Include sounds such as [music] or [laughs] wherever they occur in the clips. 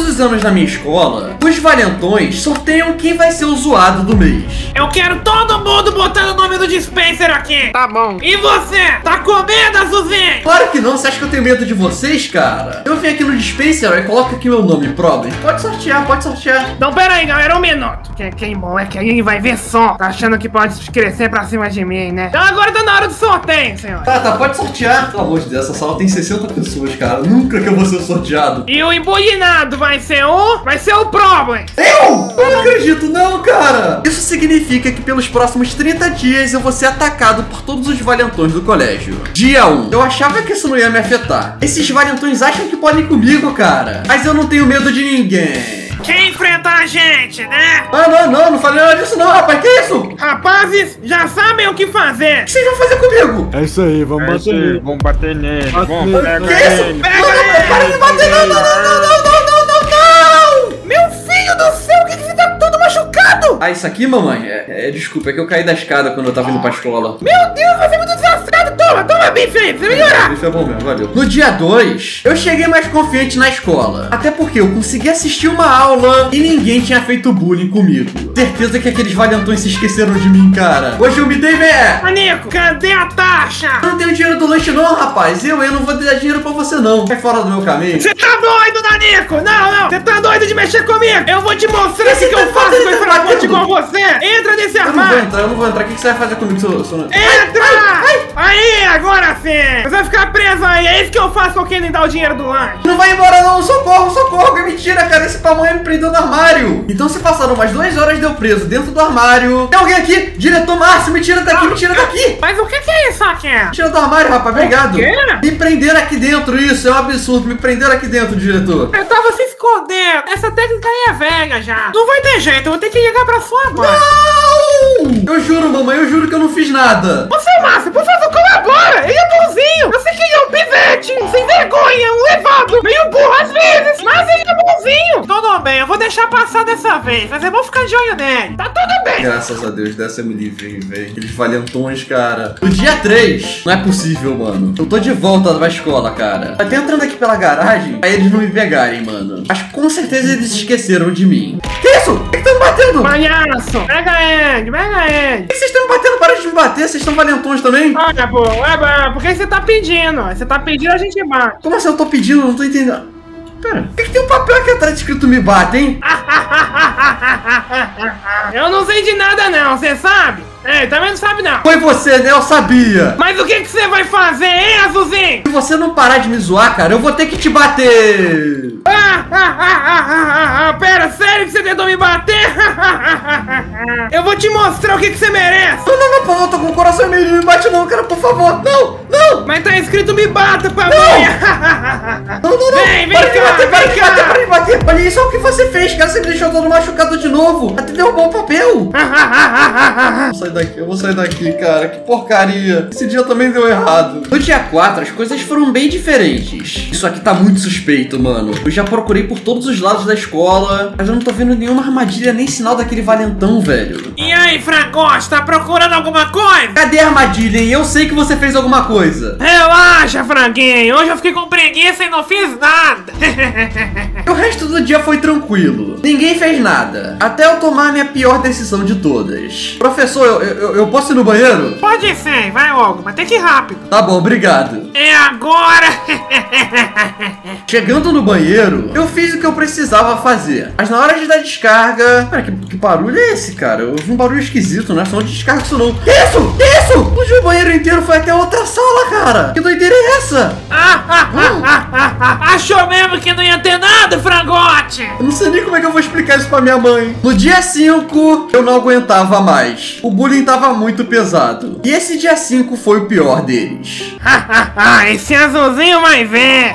Todos os anos na minha escola, os valentões sorteiam quem vai ser o zoado do mês. Eu quero todo mundo botando o nome do dispenser aqui. Tá bom. E você? Tá com medo, Azulzinho? Claro que não, você acha que eu tenho medo de vocês, cara? Eu venho aqui no dispenser e coloco aqui meu nome, Problem. Pode sortear, pode sortear. Então pera aí, galera, um minuto. Que, quem bom é que aí vai ver só. Tá achando que pode crescer pra cima de mim, né? Então agora tá na hora do sorteio, senhor. Tá, tá, pode sortear. Pelo amor de Deus, essa sala tem 60 pessoas, cara. Nunca que eu vou ser sorteado. E o embulinado vai ser o... Vai ser o Problem. Eu? Eu não acredito não, cara! Isso significa que pelos próximos 30 dias eu vou ser atacado por todos os valentões do colégio. Dia 1. Eu achava que isso não ia me afetar. Esses valentões acham que podem comigo, cara. Mas eu não tenho medo de ninguém. Quem enfrenta a gente, né? Ah, não, não, não falei nada disso não, rapaz. Que isso? Rapazes, já sabem o que fazer. O que vocês vão fazer comigo? É isso aí, vamos É bater nele. vamos bater nele. Vamos, nele. pega Que isso? Pega Não, não, não, para de bater, não, não, não, não, não, Ah, isso aqui, mamãe? É, é, desculpa, é que eu caí da escada quando eu tava indo pra escola. Meu Deus, você é muito desastrado. Toma, toma bife aí, pra você melhorar. Isso é bom mesmo, valeu. No dia 2, eu cheguei mais confiante na escola. Até porque eu consegui assistir uma aula e ninguém tinha feito bullying comigo. Certeza que aqueles valentões se esqueceram de mim, cara. Hoje eu me dei bem. Anico, cadê a taxa? Eu não tenho dinheiro do lanche não, rapaz. Eu, eu não vou dar dinheiro pra você não. Sai fora do meu caminho. Você tá doido, Nanico? Não, não. Você tá doido de mexer comigo? Eu vou te mostrar o que, que tá eu faço batendo, com esse igual você. Entra nesse Eu não vou armário. entrar, eu não vou entrar. O que você vai fazer comigo, seu... seu... Entra! Aí, agora sim! Você vai ficar preso aí, é isso que eu faço com quem me dá o dinheiro do lanche. Não vai embora não, socorro, socorro, que mentira, cara, esse pamonha me prendeu no armário. Então se passaram umas duas horas de eu preso dentro do armário. Tem alguém aqui? Diretor Márcio, me tira daqui, me tira daqui. Mas o que, que é isso aqui? Me tira do armário, rapaz, obrigado. Me prenderam aqui dentro, isso é um absurdo, me prenderam aqui dentro, diretor. Eu tava se escondendo. Essa técnica aí é velha já. Não vai ter jeito, eu vou ter que ligar pra sua mãe. Não! Eu juro, mamãe, eu juro que eu não fiz nada. Você, Márcio, por favor, colabora! Ele é bonzinho! Eu sei que ele é um pivete, um sem vergonha, um levado, meio burro às vezes, mas ele é bonzinho! Tudo bem, eu vou deixar passar dessa vez, mas é bom ficar de olho nele. Tá tudo bem! Graças a Deus, dessa eu me livrei, velho. Aqueles valentões, cara. No dia 3, não é possível, mano. Eu tô de volta da escola, cara. Até entrando aqui pela garagem, pra eles não me pegarem, mano. Mas com certeza eles esqueceram de mim. Que isso? Por que estão me batendo? Por Palhaço! Pega ele, pega ele! que vocês estão me batendo? Para de me bater, vocês estão valentões também? Olha, pô, é bom, porque você tá pedindo. Você tá pedindo, a gente bate. Como assim eu tô pedindo? Não tô entendendo. Pera, por que, que tem um papel aqui atrás escrito me bate, hein? [laughs] Eu não sei de nada não, você sabe? É, também não sabe não. Foi você, né? Eu sabia. Mas o que que você vai fazer, hein, Azulzinho? Se você não parar de me zoar, cara, eu vou ter que te bater. Ah, ah, ah, ah, ah, ah, pera, sério que você tentou me bater? [laughs] Eu vou te mostrar o que que você merece. Não, não, não, por favor, tô com o coração meio me bate não, cara, por favor. Não, não. Mas tá escrito me bata, pamonha. [laughs] Não, não, não! Vem, vem para cá, bater, para vem cá. bater, de bater! Olha o que você fez, cara! Você me deixou todo machucado de novo! Até derrubou o papel! [laughs] Vou sair daqui, eu vou sair daqui, cara. Que porcaria! Esse dia também deu errado. No dia 4, as coisas foram bem diferentes. Isso aqui tá muito suspeito, mano. Eu já procurei por todos os lados da escola, mas eu não tô vendo nenhuma armadilha nem sinal daquele valentão, velho. E aí, Francote, tá procurando alguma coisa? Cadê a armadilha, hein? Eu sei que você fez alguma coisa. Relaxa, Franguinho. Hoje eu fiquei com preguiça e não fiz nada. [laughs] O resto do dia foi tranquilo. Ninguém fez nada. Até eu tomar a minha pior decisão de todas. Professor, eu, eu, eu posso ir no banheiro? Pode ser, vai logo, mas tem que ir rápido. Tá bom, obrigado. É agora! [laughs] Chegando no banheiro, eu fiz o que eu precisava fazer. Mas na hora de dar descarga. Cara, que, que barulho é esse, cara? Eu ouvi um barulho esquisito, não é som de descarga isso não. Isso? Isso? Hoje o banheiro inteiro foi até outra sala, cara. Que doideira é essa? Achou mesmo que não ia ter nada, Frangote? Eu não sei nem como é que eu vou explicar isso pra minha mãe. No dia 5, eu não aguentava mais. O bullying tava muito pesado. E esse dia 5 foi o pior deles. Esse azulzinho vai ver.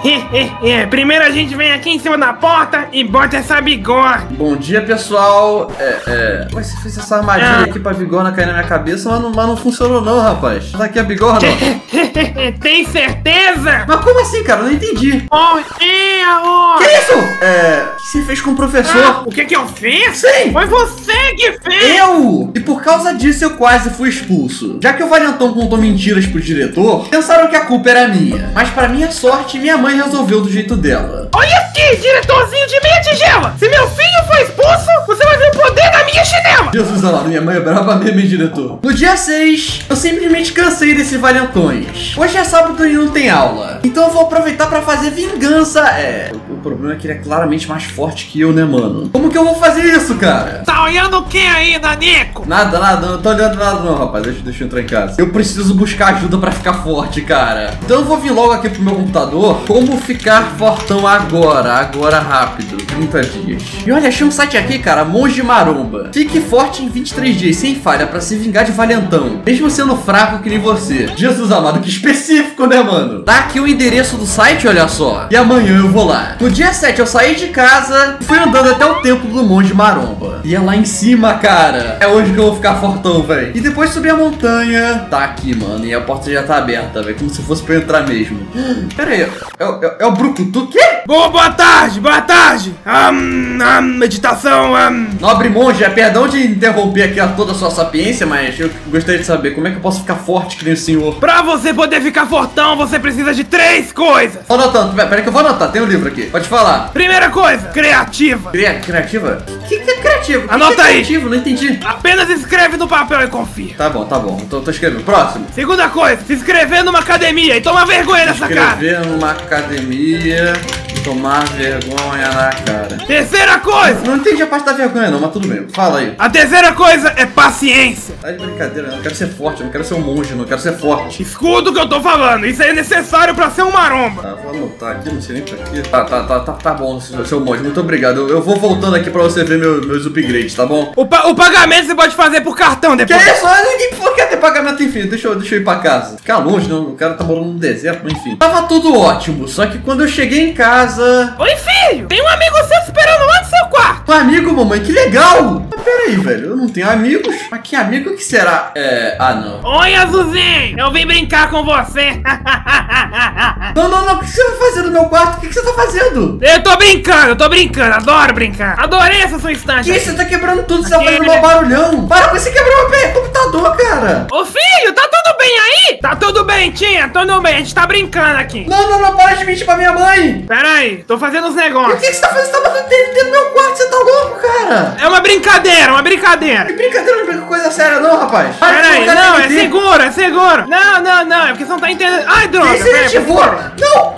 Primeiro a gente vem aqui em cima da porta e bota essa bigorna. Bom dia, pessoal. É, é. Ué, você fez essa armadilha Ah. aqui pra bigorna cair na minha cabeça, mas não, mas não funcionou, não, rapaz. Tá aqui a bigorna. [laughs] Tem certeza? mas como assim, cara? Eu não entendi. Bom dia, ô. Que isso? É. O que você fez com o professor? Ah, o que que eu fiz? Sim. Foi você que fez? Eu! E por causa disso eu quase fui expulso. Já que o Valentão contou mentiras pro diretor, pensaram que a culpa era minha. Mas para minha sorte, minha mãe resolveu do jeito dela. Olha aqui, diretorzinho de meia tigela! Se meu filho foi expulso, você vai ver o poder da minha chinela! Jesus, olha lá, minha mãe é brava mesmo, hein, diretor? No dia 6, eu simplesmente cansei desses valentões. Hoje é sábado e não tem aula. Então eu vou aproveitar para fazer vingança, é problema é que ele é claramente mais forte que eu, né, mano? Como que eu vou fazer isso, cara? Tá olhando o que aí, Nanico? Nada, nada, não tô olhando nada não, rapaz. Deixa, deixa eu entrar em casa. Eu preciso buscar ajuda pra ficar forte, cara. Então eu vou vir logo aqui pro meu computador. Como ficar fortão agora? Agora rápido. 30 dias. E olha, achei um site aqui, cara. Monge Maromba. Fique forte em 23 dias, sem falha, pra se vingar de valentão. Mesmo sendo fraco que nem você. Jesus amado, que específico, né, mano? Tá aqui o endereço do site, olha só. E amanhã eu vou lá. No dia 7 eu saí de casa e fui andando até o templo do Monge Maromba. E é lá em cima, cara. É hoje que eu vou ficar fortão, velho. E depois subir a montanha. Tá aqui, mano. E a porta já tá aberta, velho. Como se fosse pra eu entrar mesmo. [gasps] Pera aí. É, o- é, é o Brucutu? Quê? Boa, boa tarde, boa tarde! Ahn, ahn, meditação, ahn. Nobre monge, é perdão de interromper aqui a toda a sua sapiência, mas eu gostaria de saber como é que eu posso ficar forte que nem o senhor. Pra você poder ficar fortão, você precisa de três coisas. Tô anotando, pera, pera que eu vou anotar, tem um livro aqui. Pode falar. Primeira coisa, criativa. Cria- criativa? O que, que é criativo? O que Anota que é aí. criativo? Não entendi. Apenas escreve no papel e confia. Tá bom, tá bom. Tô, tô escrevendo. Próximo. Segunda coisa, se inscrever numa academia e tomar vergonha nessa cara. Escrever numa academia tomar vergonha na cara. Terceira coisa, Não entendi a parte da vergonha não, mas tudo bem. Fala aí. a terceira coisa é paciência. Tá de brincadeira, eu não quero ser forte, eu não quero ser um monge, eu não quero ser forte. Escuta o que eu tô falando, isso aí é necessário pra ser um maromba. Tá, vou anotar aqui, não sei nem pra quê. Tá, tá, tá, tá, tá bom, seu, monge, muito obrigado. Eu, eu vou voltando aqui pra você ver meu- meus upgrades, tá bom? O, pa- o pagamento você pode fazer por cartão Que depois. isso? Olha, Ninguém falou que ia ter pagamento infinito. Deixa eu, deixa eu ir pra casa. Ficar longe, não. O cara tá morando no deserto, mas enfim. Tava tudo ótimo, só que quando eu cheguei em casa. Oi, filho, tem um amigo seu esperando lá no seu quarto. Um amigo, mamãe, que legal! Peraí, velho, eu não tenho amigos. Mas que amigo que será? É. Ah, não. Oi, Azulzinho, eu vim brincar com você. [laughs] Não, não, não. O que você vai fazer no meu quarto? O que você tá fazendo? eu tô brincando, eu tô brincando, adoro brincar. Adorei essa sua estante. Que? Você tá quebrando tudo, você tá fazendo um barulhão. Para com você quebrou meu pé, computador, cara. Ô filho, tá tudo bem aí? Tá tudo bem, tia, tudo bem, a gente tá brincando aqui. Não, não, não, para de mentir pra minha mãe. Pera aí, tô fazendo os O que, negócios. que você tá fazendo? Você tá batendo dentro do meu quarto, você tá louco, cara? É uma brincadeira, uma brincadeira. Que brincadeira, não brinca com coisa séria não, rapaz. Para Pera aí, não, é seguro, é seguro. Não, não, não, é porque você não tá entendendo. Ai, droga. Ele aí, ativou. foi sem querer. Não,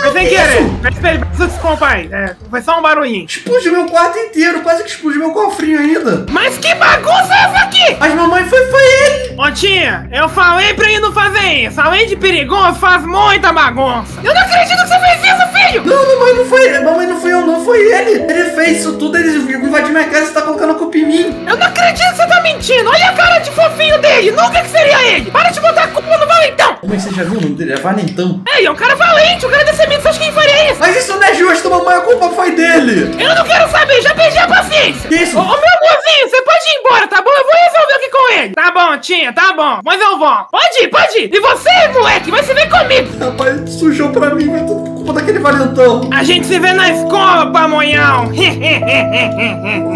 Foi não. sem que querer. Mas desculpa aí. É, foi só um barulhinho. Explodiu meu quarto inteiro, quase que explodiu meu cofrinho ainda. Mas que bagunça é essa aqui? Mas mamãe foi, foi ele. Ô tia, eu falei pra ele não fazer isso. Além de perigoso, faz muita bagunça. Eu não acredito que você fez isso, filho! Não, mamãe não foi ele. Mamãe não foi eu, não foi ele. Ele fez isso tudo, ele invadiu minha casa e tá colocando a culpa em mim. Eu não acredito que você tá mentindo! Olha a cara de fofinho dele! Nunca que seria ele! Para de botar a culpa no valentão! Mamãe, você já viu o nome dele? É Valentão. Ei, é um cara valente, um cara desse você acha quem faria isso? Mas isso não é justo, mamãe, a culpa foi dele. Eu não quero saber, já perdi a paciência! Que isso? Ô, meu amorzinho, você pode ir embora, tá bom? Eu vou resolver aqui com ele! Tá bom, tia, tá bom, mas eu vou! Pode ir, pode ir! E você, moleque, vai se ver comigo! Rapaz, sujou pra mim, foi tudo daquele Valentão. A gente se vê na escola, pamonhão!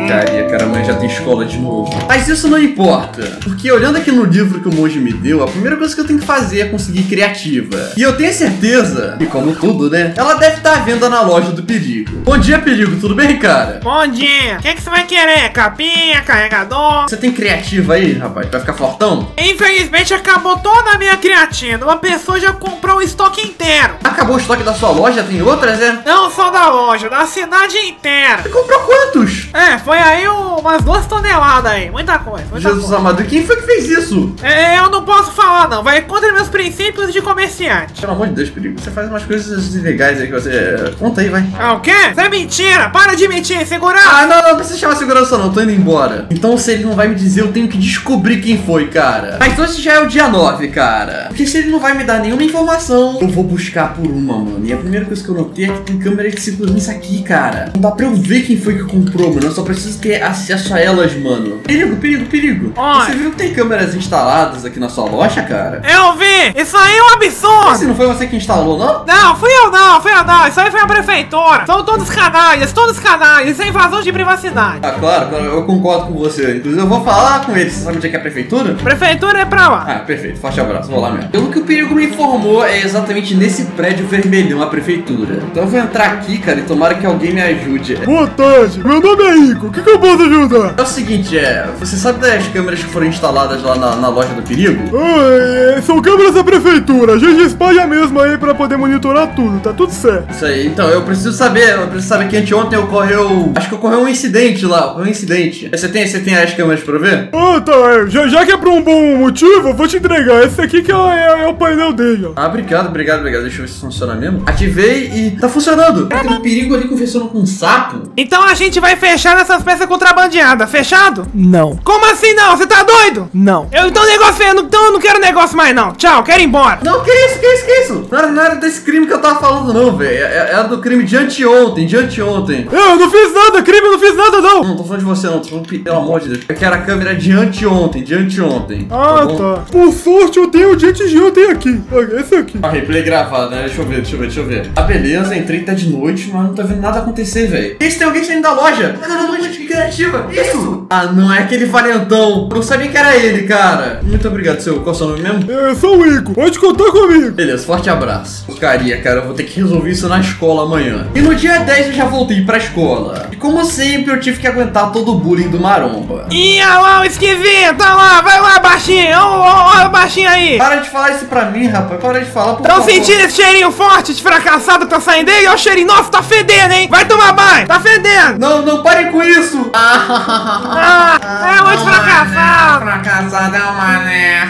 Caria, [laughs] [laughs] cara, a mãe já tem escola de novo. Mas isso não importa, porque olhando aqui no livro que o monge me deu, a primeira coisa que eu tenho que fazer é conseguir criativa. E eu tenho certeza, e como tudo, né? Ela deve estar à venda na loja do Perigo. Bom dia, Perigo, tudo bem, cara? Bom dia! O que, que você vai querer? Capinha, carregador? Você tem criativa aí, rapaz? Vai ficar fortão? Infelizmente acabou toda a minha creatina. Uma pessoa já comprou o estoque inteiro. Acabou o estoque da sua loja? Tem outras, é? Não só da loja, da cidade inteira. Você comprou quantos? É, foi aí umas duas toneladas aí. Muita coisa, muita Jesus coisa. amado, quem foi que fez isso? É, eu não posso falar não. Vai contra meus princípios de comerciante. Pelo amor de Deus, Perigo, você faz umas coisas ilegais aí que você... Conta aí, vai. Ah, o quê? É mentira. Para de mentir. Segurar. Ah, não, não, precisa chamar segurança não, tô indo embora. Então se ele não vai me dizer, eu tenho que descobrir quem foi, cara. Mas hoje já é o dia 9, cara. Porque se ele não vai me dar nenhuma informação, eu vou buscar por uma, mano. E a primeira coisa que eu notei é que tem câmera de segurança aqui, cara. Não dá pra eu ver quem foi que comprou, mano. Eu só preciso ter acesso a elas, mano. Perigo, perigo, perigo. Oi. Você viu que tem câmeras instaladas aqui na sua loja, cara? Eu vi. Isso aí é um absurdo. Esse não foi você que instalou, não? Não, fui eu não, fui eu não. Isso aí foi a prefeitura. São todos todos canalhas, todos canalhas, isso é invasão de privacidade. Ah, claro, claro, eu concordo com você. Inclusive, eu vou falar com ele. Você sabe onde é que é a prefeitura? Prefeitura é pra lá. Ah, perfeito. Forte abraço. Vou lá mesmo. Pelo que o perigo me informou, é exatamente nesse prédio vermelhão a prefeitura. Então eu vou entrar aqui, cara, e tomara que alguém me ajude. Boa tarde, meu nome é Ico, o que, que eu posso ajudar? É o seguinte, é. Você sabe das câmeras que foram instaladas lá na, na loja do perigo? Ah, é, são câmeras da prefeitura, a gente espalha mesmo aí pra poder monitorar tudo, tá tudo certo. Isso aí, então, eu preciso saber, preciso saber que anteontem ocorreu. Acho que ocorreu um incidente lá, um incidente. Você tem, você tem as câmeras pra ver? Ah, tá, é, já, já que é por um bom motivo, eu vou te entregar. Esse aqui que é, é- é o painel dele, ó. Ah, obrigado, obrigado, obrigado. Deixa eu ver se funciona mesmo. Ativei e tá funcionando. Tem um perigo ali conversando com um sapo. Então a gente vai fechar nessas peças contrabandeadas, fechado? Não, Como assim não? Você tá doido? não. Eu então negócio eu não, então eu não quero negócio mais não. Tchau, quero ir embora. Não, que isso, que isso, que isso? Não era, não era desse crime que eu tava falando, não, velho. É, é do crime de anteontem, de anteontem. Eu não fiz nada, crime, eu não fiz nada, não. Não tô falando de você, não. Tô falando, pelo amor de Deus. É que era a câmera de anteontem, de anteontem. Ah, bom? tá. Por sorte, eu tenho o diante de eu tenho aqui. Esse aqui. Ah, replay gravado, né? Deixa eu ver, deixa eu ver, deixa eu ver. Ah, beleza, entrei, tá de noite, mas não tá vendo nada acontecer, velho. Isso, tem alguém saindo da loja. Tá dando loja de criativa. Isso. Ah, não, é aquele valentão. Eu não sabia que era ele, cara. Muito obrigado, seu. Qual é o seu nome mesmo? Eu sou o Ico, pode contar comigo. Beleza, forte abraço. Porcaria, cara, eu vou ter que resolver isso na escola amanhã. E no dia 10 eu já voltei pra escola. E como sempre, eu tive que aguentar todo o bullying do Maromba. Ih, olha lá o esquivinho, tá lá, vai lá, baixinho. Ó, o baixinho aí. Para de falar isso pra mim, rapaz. Para de falar, por Tão favor. sentindo esse cheirinho forte de fracassado que tá saindo dele? Olha o cheirinho, nossa, tá fedendo, hein? Vai tomar banho, tá fedendo. Não, não parem com isso! [laughs] Ah, é muito fracassado. Fracassado é o mané.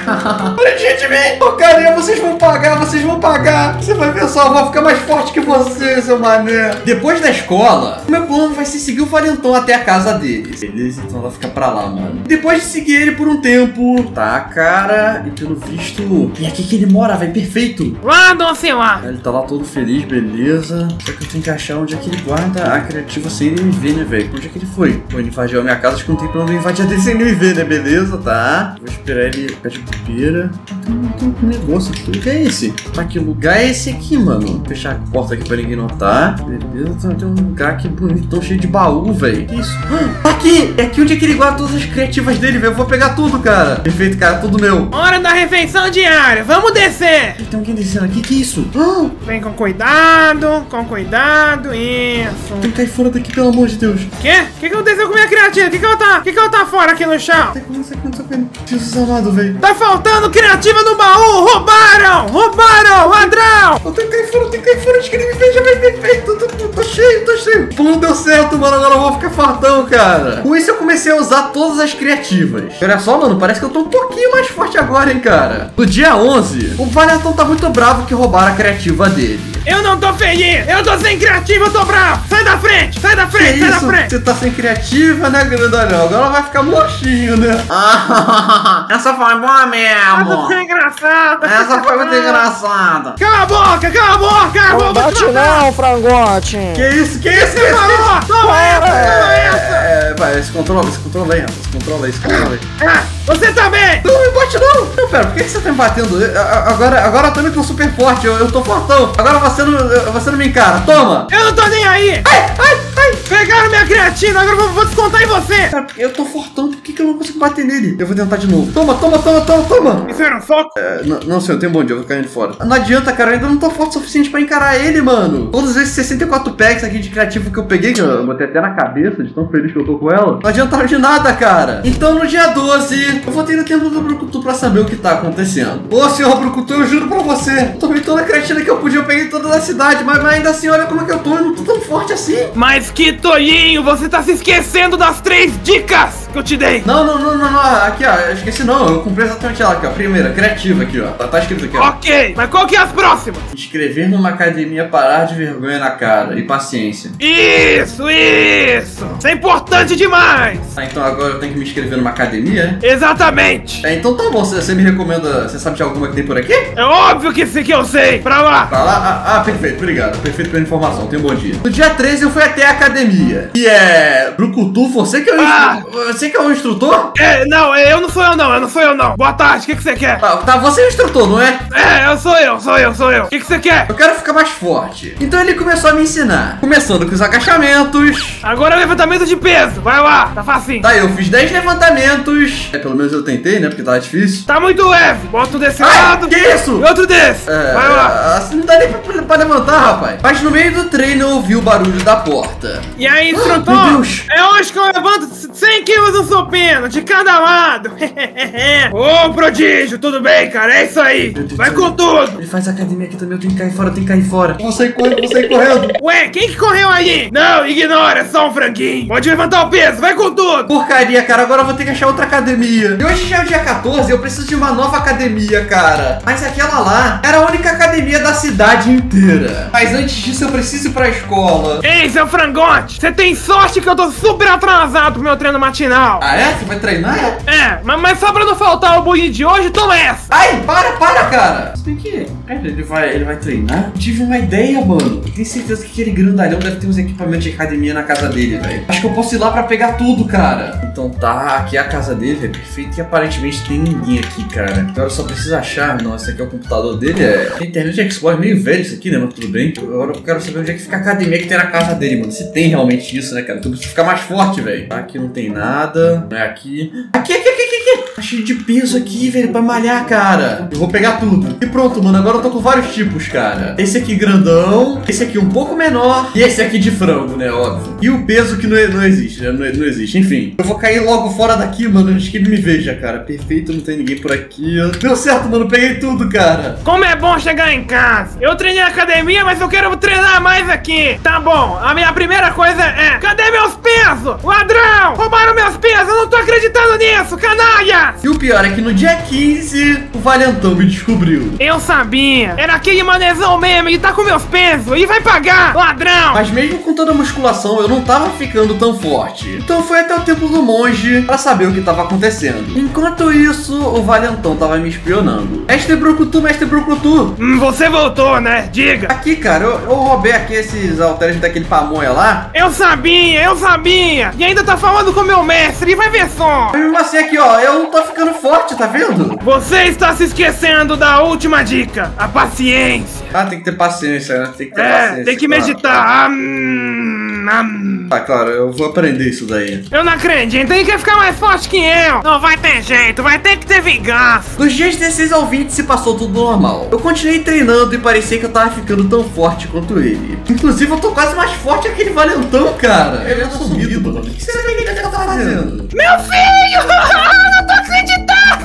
Olha, gente, vem! Porcaria, vocês vão pagar, vocês vão pagar. Você vai ver só, eu vou ficar mais forte que você, seu mané. Depois da escola, meu plano vai ser seguir o valentão até a casa dele. Beleza, então ela fica pra lá, mano. Depois de seguir ele por um tempo, tá, cara, e pelo visto, é aqui que ele mora, vai perfeito. Doce lá. Ele tá lá todo feliz, beleza. Só que eu tenho que achar onde é que ele guarda a criativa sem ele me ver, né, velho? Onde é que ele foi? Pô, ele invadiu a minha casa, acho que não tem problema invadir a dele sem ele me ver, né? Beleza, tá. Vou esperar ele ficar de bobeira. Tem, um negócio aqui. Que lugar é esse? Tá, que lugar é esse aqui, mano? Vou fechar a porta aqui pra ninguém notar. Beleza, tá, tem um lugar aqui bonitão, cheio de baú, velho. Que isso? Ah, [gasps] aqui! É aqui onde é que ele guarda todas as criativas dele, velho. Eu vou pegar tudo, cara. Perfeito, cara, tudo meu. Hora da refeição diária, vamos descer. Tem alguém descendo aqui, que isso? Ah, [gasps] Vem com cuidado, com cuidado, isso. tem que cair fora daqui, pelo amor de Deus. Quê? O que, que aconteceu com minha criativa? O que, que ela tá? O que, que ela tá fora aqui no chão? Ele? Jesus amado, velho. Tá faltando criativa no baú! Roubaram! Roubaram! Ladrão! Eu tenho que cair fora, eu tenho que cair fora, acho que ele me veja, vai perfeito. Tô, tô, tô cheio, tô cheio. O plano deu certo, mano. Agora eu vou ficar fartão, cara. Com isso eu comecei a usar todas as criativas. Olha só, mano, parece que eu tô um pouquinho mais forte agora, hein, cara. No dia 11, o Valentão tá muito bravo que roubaram a criativa dele. Eu não tô feliz! Eu tô sem criativa, eu tô bravo! Sai da frente! Sai da Que frente! Sai da isso? frente! Você tá sem criativa, né, grandalhão? Agora vai ficar mochinho, né? Ah, [laughs] essa foi boa Essa mesmo. foi engraçada! Essa foi muito [laughs] engraçada. Cala a boca! Cala a boca! Vou Bate não, frangote. Que isso? Que isso? Que isso? Toma essa! Toma essa! É, vai, se controla, se controla aí, rapaz. Se controla aí, se controla aí. Ah, você também! Não me bate não! Não, pera, por que, que você tá me batendo? Eu- Agora, agora eu também tô super forte, eu, eu tô fortão. Agora você não, você não me encara. Toma! Eu não tô nem aí! Ai, ai, ai! Pegaram minha creatina, agora eu vou, vou descontar em você! Cara, eu tô fortão, por que, que eu não consigo bater nele? Eu vou tentar de novo. Toma, toma, toma, toma, toma! Isso era um soco? É, não, não, senhor, tem um bom dia, eu vou caindo fora. Não adianta, cara, eu ainda não tô forte o suficiente pra encarar ele, mano. Todos esses 64 packs aqui de criativo que eu peguei, que eu botei até na cabeça, de tão feliz que eu tô com ela, não adiantaram de nada, cara. Então no dia 12, eu vou ter no tempo do Brucutu pra saber o que tá acontecendo. Ô, senhor Brucutu, eu juro pra você, tomei toda a creatina que eu podia, eu peguei toda da cidade, mas, mas ainda assim, olha como é que eu tô, eu não tô tão forte assim. Mas que tolinho, você tá se esquecendo das três dicas que eu te dei! Não, não, não, não, não, aqui, ó, eu esqueci não, eu cumpri exatamente ela aqui, ó, primeira, criativa aqui, ó, tá, tá escrito aqui, ó. Ok, mas qual que é as próximas? Inscrever numa academia, parar de vergonha na cara e paciência. Isso, isso! Isso é importante demais! Ah, então agora eu tenho que me inscrever numa academia, é? Exatamente! É, então tá bom, você, me recomenda, você sabe de alguma que tem por aqui? É óbvio que sim que eu sei! Pra lá! Pra lá? Ah, ah, perfeito, obrigado. Perfeito pela informação, tenha um bom dia. No dia 13 eu fui até a academia. E é. Brucutu, você que é o. Ah! Você que é o instrutor? É, não, é, eu não sou eu não, eu não sou eu não. Boa tarde, o que, que você quer? Tá, tá, você é o instrutor, não é? É, eu sou eu, sou eu, sou eu. O que, que você quer? Eu quero ficar mais forte. Então ele começou a me ensinar. Começando com os agachamentos. Agora é levantamento de peso, vai lá, tá facinho. Tá, eu fiz 10 levantamentos. É, pelo menos eu tentei, né? Porque tava difícil. Tá muito leve, bota um desse Ai, lado que isso? e outro desse. É, vai lá. assim não dá nem pra, pra levantar, rapaz. Mas no meio do treino eu ouvi o barulho da porta. E aí, instrutor? Deus. É hoje que eu levanto 100 quilos do supino, de cada lado. [laughs] Ô, prodígio, tudo bem, cara? É isso aí. Vai com tudo. Ele faz academia aqui também, eu tenho que cair fora, eu tenho que cair fora. Vou sair correndo, vou sair correndo. Ué, quem que correu aí? Não, ignora, é só um franguinho. Pode levantar o peso, vai com tudo. Porcaria, cara, agora eu vou ter que achar outra academia. E hoje já é o dia 14 e eu preciso de uma nova academia, cara. Mas aquela lá era a única academia da cidade inteira. Mas antes disso eu preciso ir pra escola. Ei, seu frangote, você tem sorte que eu tô super atrasado pro meu treino matinal. Ah, é? Você vai treinar? É, mas, mas só pra não faltar o bullying de hoje, toma essa. Ai, para, para, cara! Você tem que. Pera, ele vai, ele vai treinar? Tive uma ideia, mano. Tenho certeza que aquele grandalhão deve ter uns equipamentos de academia na casa dele, velho. Acho que eu posso ir lá pra pegar tudo, cara. Então tá, aqui é a casa dele, é perfeito. E aparentemente tem ninguém aqui, cara. Agora eu só preciso achar. Não, esse aqui é o computador dele. É. A internet Explorer meio velho isso aqui, né? Mas tudo bem. Agora eu quero saber onde é que fica a academia que tem na casa dele, mano. Se tem realmente isso, né, cara? Então eu preciso ficar mais forte, velho. Aqui não tem nada. Não é aqui. Aqui, aqui, aqui, aqui, aqui. Tá cheio de peso aqui, velho, pra malhar, cara. Eu vou pegar tudo. E pronto, mano. Agora eu tô com vários tipos, cara. Esse aqui grandão. Esse aqui um pouco menor. E esse aqui de frango, né? Óbvio. E o peso que não, não existe, né? Não, não existe. Enfim. Eu vou cair logo fora daqui, mano. Antes que ele me veja, cara. Perfeito, não tem ninguém por aqui. Deu certo, mano. Peguei tudo, cara. Como é bom chegar em casa. Eu treinei na academia, mas eu quero treinar mais aqui. Tá bom, a minha primeira coisa é: cadê meus pesos? Ladrão! Roubaram meus pesos, eu não tô acreditando nisso, canalha! E o pior é que no dia 15, o Valentão me descobriu. Eu sabia, era aquele manezão mesmo, ele tá com meus pesos, ele vai pagar, ladrão! Mas mesmo com toda a musculação, eu não tava ficando tão forte. Então foi até o templo do monge pra saber o que tava acontecendo. Enquanto isso, o Valentão tava me espionando. Mestre Brucutu, mestre Brucutu. Hum, você voltou, né? Diga! Aqui, cara, eu, eu roubei aqui esses halteres daquele pamonha lá. Eu sabia, eu sabia! E ainda tá falando com meu mestre, e vai ver só! Mesmo assim aqui, ó, eu tô ficando forte, tá vendo? Você está se esquecendo da última dica, a paciência! Ah, tem que ter paciência, né? Tem que ter É, paciência. tem que claro. meditar. Hum, hum. Tá, claro, eu vou aprender isso daí. Eu não acredito, ele quer ficar mais forte que eu. Não vai ter jeito, vai ter que ter vingança. Dos dias 16 ao 20 se passou tudo normal. Eu continuei treinando e parecia que eu tava ficando tão forte quanto ele. Inclusive, eu tô quase mais forte que aquele valentão, cara. Ele é sumido, mano. O que será que ele tá fazendo? Meu filho! [laughs]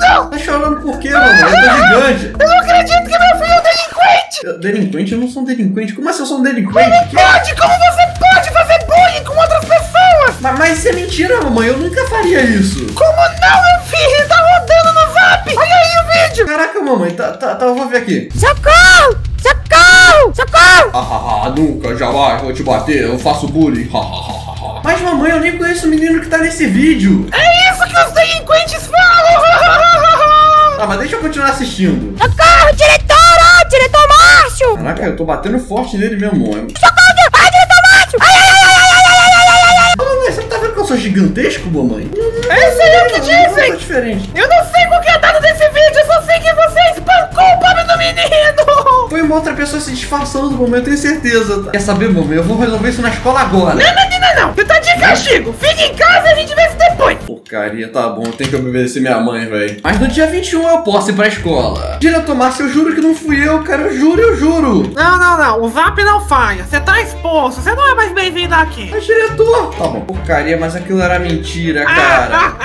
não! Tá chorando por quê, mano? Eu tô gigante. Eu não acredito que meu filho é um delinquente! Eu- Delinquente? Eu não sou um delinquente. Como assim eu sou um delinquente? Que- Pode, como você pode fazer bullying com outras pessoas? Mas, mas isso é mentira, mamãe. Eu nunca faria isso. Como não, meu filho? Tá rodando no zap! Olha aí o vídeo! Caraca, mamãe. Tá, tá, tá, eu vou ver aqui. Socorro! Socorro! Socorro! Hahaha, nunca, jamais vou te bater. Eu faço bullying. Hahaha. Mas, mamãe, eu nem conheço o menino que tá nesse vídeo. É isso que os delinquentes! Ah, mas deixa eu continuar assistindo. Socorro, diretor! Diretor Márcio! Caraca, eu tô batendo forte nele mesmo. mano. Socorro! Ai, diretor Márcio! Ai, ai, ai, ai, ai, ai, ai, ai, ai, ai, ai! Ô, mamãe, você não tá vendo que eu sou gigantesco, mamãe? É isso aí o que dizem! diferente. Eu não sei qual que é a data desse vídeo, eu só sei que você espancou o pobre do menino! Foi uma outra pessoa se disfarçando, mamãe, eu tenho certeza. Quer saber, mamãe? Eu vou resolver isso na escola agora. Não, não, não, não, você tá de castigo! Fica em casa e a gente vê isso depois! Porcaria, tá bom, tenho que obedecer minha mãe, velho. Mas no dia 21 eu posso ir pra escola. Diretor Márcio, eu juro que não fui eu, cara. Eu juro, eu juro. Não, não, não, o zap não falha, você tá expulso, você não é mais bem-vindo aqui! Mas, diretor. Tá bom. Porcaria, mas aquilo era mentira, cara.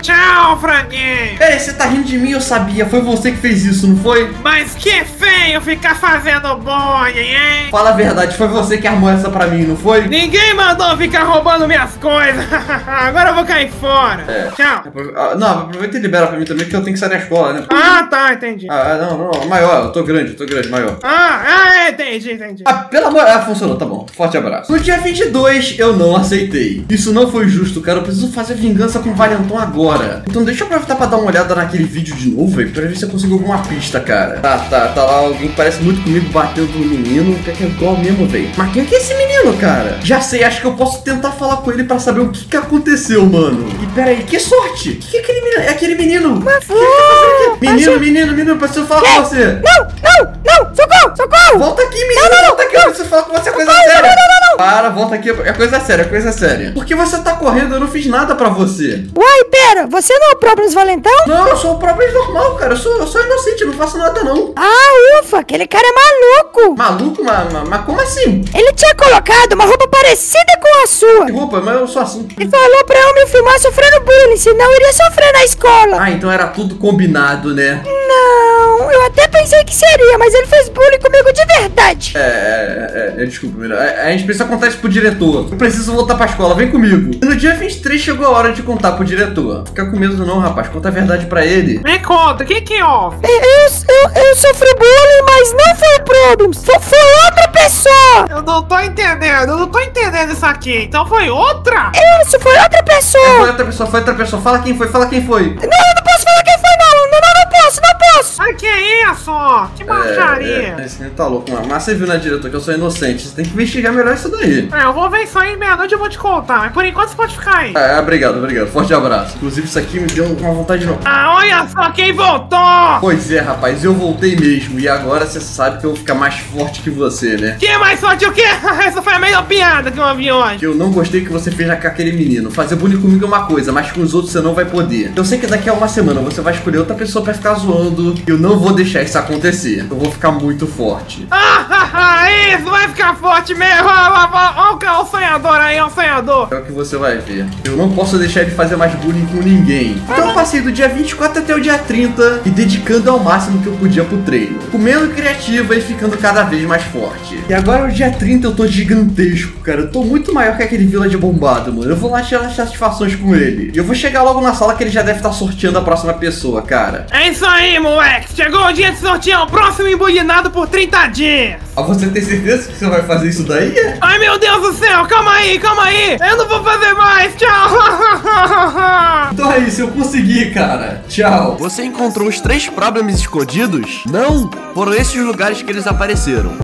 [laughs] Tchau, franguinho! Peraí, você tá rindo de mim? Eu sabia. Foi você que fez isso, não foi? Mas que feio ficar fazendo bullying, hein? Fala a verdade, foi você que armou essa pra mim, não foi? Ninguém mandou ficar roubando minhas coisas! [laughs] Agora eu vou cair fora! É. Tchau! Ah, Não, aproveita e libera pra mim também, que eu tenho que sair da escola, né? Ah, tá, entendi. Ah, não, não, maior, eu tô grande, eu tô grande, maior. Ah, ah, é, entendi, entendi. Ah, pelo amor... Ah, funcionou, tá bom. Forte abraço. No dia 22, eu não aceitei. Isso não foi justo, cara. Eu preciso fazer vingança com o Valentão agora. Então deixa eu aproveitar pra dar uma olhada naquele vídeo de novo, velho, pra ver se eu consigo alguma pista, cara. Tá, tá, tá lá alguém que parece muito comigo batendo no menino, que é igual mesmo, velho. Mas quem que é esse menino, cara? Já sei, acho que eu posso tentar falar com ele pra saber o que que aconteceu, mano. E pera aí, que sorte! O que, que é aquele menino? É aquele menino! Uh, Menino, menino, menino, preciso falar com você! Não, não, não! Socorro, socorro! Volta aqui, menino! volta aqui, eu preciso falar com você, é coisa Não, não, séria! não, não, não, Para, volta aqui, é coisa séria, é coisa séria. Por que você tá correndo? Eu não fiz nada pra você. Uai, pera, você não é o Problems Valentão? Não, eu sou o próprio normal, cara. Eu sou, eu sou inocente, eu não faço nada, não. Ah, ufa, aquele cara é maluco! Maluco, mas, mas, mas como assim? Ele tinha colocado uma roupa parecida com a sua. Que roupa? Mas eu sou assim. E falou pra eu me filmar sofrendo bullying, senão eu iria sofrer na escola. Ah, então era tudo combinado, né? Não, eu até pensei que seria, mas ele fez bullying comigo de verdade. É, é, é, é, desculpa, Mira. É, a gente precisa contar isso pro diretor. Eu preciso voltar pra escola, vem comigo. E no dia 23 chegou a hora de contar pro diretor. Fica com medo não, rapaz. Conta a verdade pra ele. Me conta, o que que houve? Eu, eu, eu sofri bullying, mas não foi o Problems, foi, foi outra pessoa. Eu não tô entendendo, eu não tô entendendo isso aqui. Então foi outra? Isso, foi outra Foi pessoa. outra pessoa, foi outra pessoa. Fala quem foi, fala quem foi. Não, Ai, que isso? Que baixaria. É, é, esse menino tá louco, mano. Mas você viu, né, diretor, que eu sou inocente. Você tem que investigar melhor isso daí. É, eu vou ver isso aí meia-noite eu vou te contar. Mas por enquanto você pode ficar aí. É, obrigado, obrigado. Forte abraço. Inclusive, isso aqui me deu uma vontade de não. Ah, olha só quem voltou! Pois é, rapaz, eu voltei mesmo. E agora você sabe que eu vou ficar mais forte que você, né? Que mais sorte o quê? [laughs] Essa foi a melhor piada que eu ouvi hoje. Que eu não gostei que você fez com aquele menino. Fazer bullying comigo é uma coisa, mas com os outros você não vai poder. Eu sei que daqui a uma semana você vai escolher outra pessoa pra ficar zoando. E eu não vou deixar isso acontecer. Eu vou ficar muito forte. Ah, ah, ah, isso, vai ficar forte mesmo. Olha o sonhador aí, ó o sonhador. É o que você vai ver. Eu não posso deixar ele fazer mais bullying com ninguém. Então eu passei do dia 24 até o dia 30 e dedicando ao máximo que eu podia pro treino. Comendo criativa e ficando cada vez mais forte. E agora no dia 30 eu tô gigantesco, cara. Eu tô muito maior que aquele vila de bombado, mano. Eu vou lá tirar as satisfações com ele. E eu vou chegar logo na sala que ele já deve estar sorteando a próxima pessoa, cara. É isso aí, moleque. Chegou o dia de sortear o próximo embulinado por 30 dias. Ah, você tem certeza que você vai fazer isso daí? Ai, meu Deus do céu. Calma aí, calma aí. Eu não vou fazer mais. Tchau. [laughs] Então é isso, eu consegui, cara. Tchau. Você encontrou os três problemas escondidos? Não, foram esses lugares que eles apareceram.